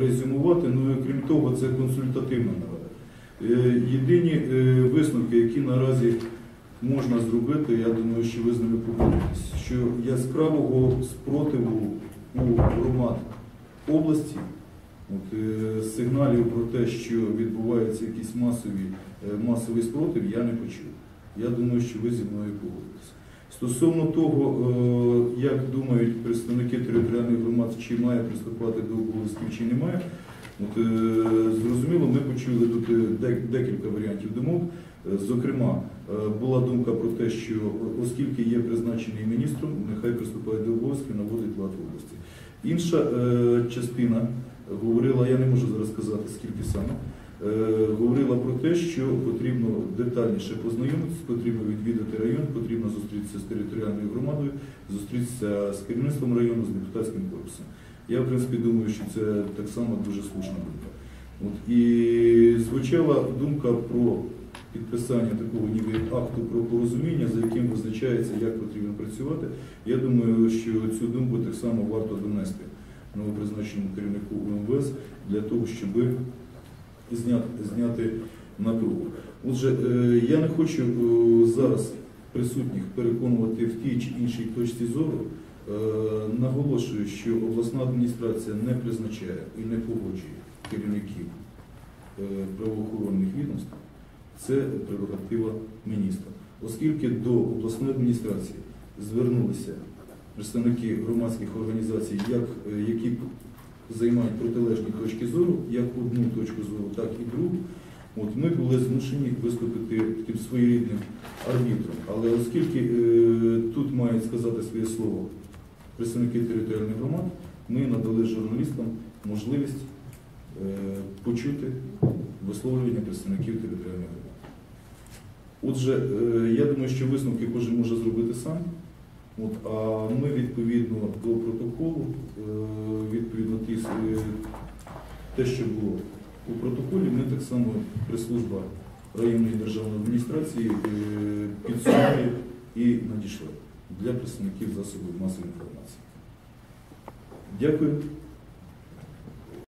резюмувати. Ну і крім того, це консультативна нарада. Е, Єдині е, висновки, які наразі можна зробити, я думаю, що ви з ними погодитесь, що яскравого спротиву у громад області, от, е, сигналів про те, що відбуваються якісь масові, масовий спротив, я не почув. Я думаю, що ви зі мною погодитесь. Стосовно того, е, як думають представники територіальних громад, чи має приступати до обов'язків, чи не має, от, е, зрозуміло, ми почули тут е, декілька варіантів думок. Зокрема, була думка про те, що оскільки є призначений міністром, нехай приступає до обов'язків, наводить лад в області. Інша частина говорила, я не можу зараз сказати, скільки саме, говорила про те, що потрібно детальніше познайомитися, потрібно відвідати район, потрібно зустрітися з територіальною громадою, зустрітися з керівництвом району, з депутатським корпусом. Я, в принципі, думаю, що це так само дуже слушна думка. От, і звучала думка про підписання такого ніби акту про порозуміння, за яким визначається, як потрібно працювати. Я думаю, що цю думку так само варто донести новопризначеному керівнику УМВС для того, щоб зняти, зняти напругу. Отже, е, я не хочу е, зараз присутніх переконувати в тій чи іншій точці зору. Е, Наголошую, що обласна адміністрація не призначає і не погоджує керівників правоохоронних відомств. Це прерогатива міністра. Оскільки до обласної адміністрації звернулися представники громадських організацій, як, які займають протилежні точки зору, як одну точку зору, так і другу, от ми були змушені виступити таким своєрідним арбітром. Але оскільки е, тут мають сказати своє слово представники територіальних громад, ми надали журналістам можливість е, почути висловлювання представників територіальних громад. Отже, е, я думаю, що висновки кожен може зробити сам. От, а ми відповідно до протоколу, е, відповідно ті, с- те, що було у протоколі, ми так само прес-служба районної державної адміністрації е, підсумує і надійшли для представників засобів масової інформації. Дякую.